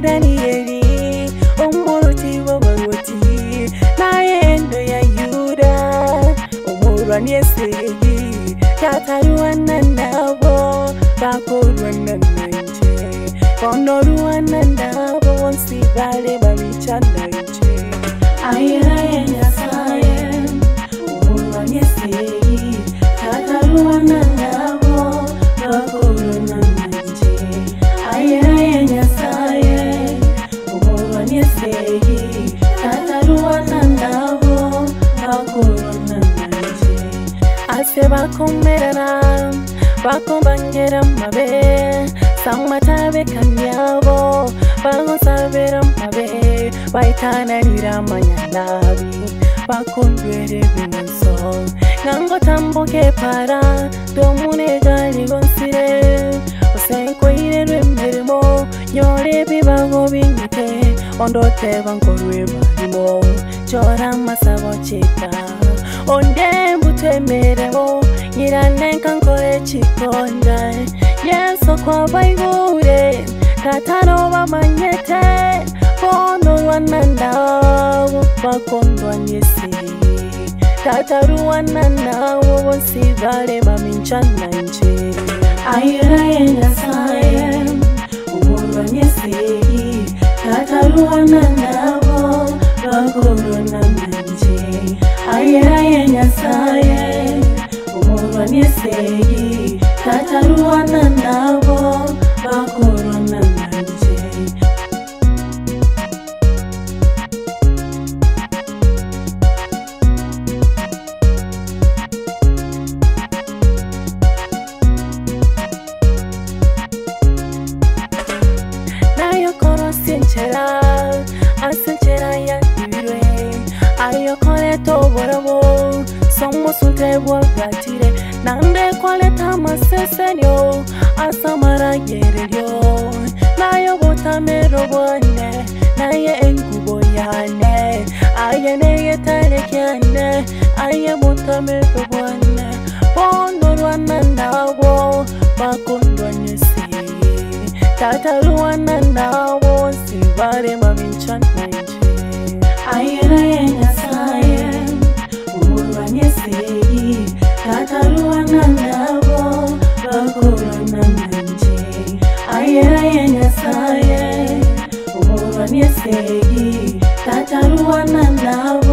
mudanieri omurutivo vangoti naendo yayuda omurwaneseri takaruwana navo vakurwana nanje vanoruwana navo sivale vamichanda ice ayaenasae omurwaneseri takaruwana vose vakomerana vakombangera mave samwataveka yavo vanosavera mave vaitananira manyanavi vakondwere vinuso ngangotamboke para domune gali vonsire usekoire rwemirimo nyore vivavo vinyite ondoteva ngorwevarimo choramasavo chita ondembutemerewo nyiranenkankoyecikonda yeso kwabaibure katarobamanyete konorwananawo bakondwanyesi tataruwananawo bonsigale baminchananje ayirayenasaye umurwanyesi kataruwananawo makuru namanje ayeraye nyasaye umurwa nesei kataruwana navo tovorovo somosutevovatire nande kwaletamasesenio asamara yererio nayo votamerovoane naye enguvo yane ayeneyetarekiane aye votamerovoane ponorwana navo vakondwanesi tataruwana navo sivare mavinchanenji ayenayena takaruwananavo vakurona manje ayeaye nyasaye uvoroneseki takaruwana navo